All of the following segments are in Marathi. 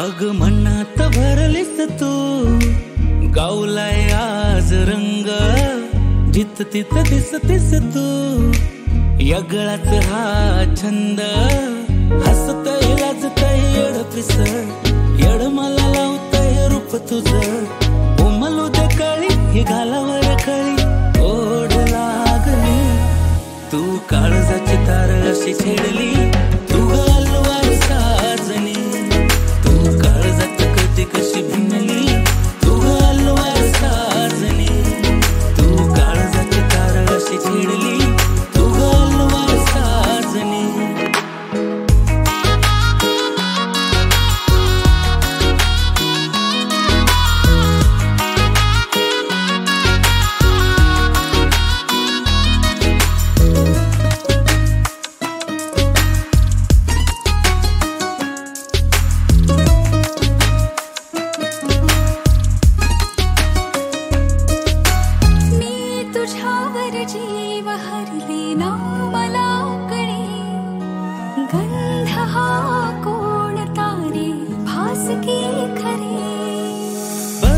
अग मनात भरलीस तू गावलाय आज रंग जित तित दिस तू. यगळाच हा छंद हसत लाजतय येड पिस येड मला लावत रूप तुझ. उमलू दे कळी घालावर कळी. ओढ लागली. तू काळजाची तार अशी छेडली.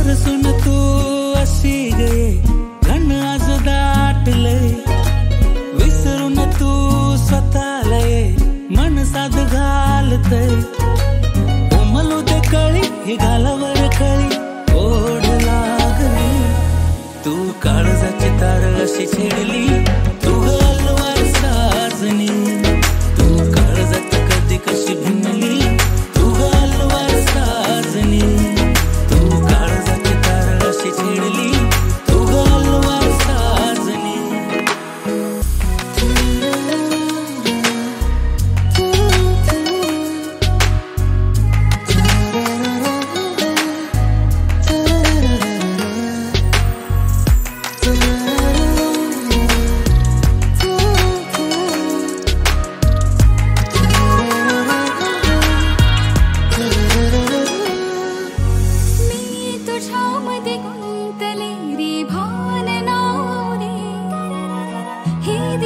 සරසුන තූ අසීගයේ ගන අසදාටලේ විසරුන තූ ස්වතාලයේ මන සදගාලතයි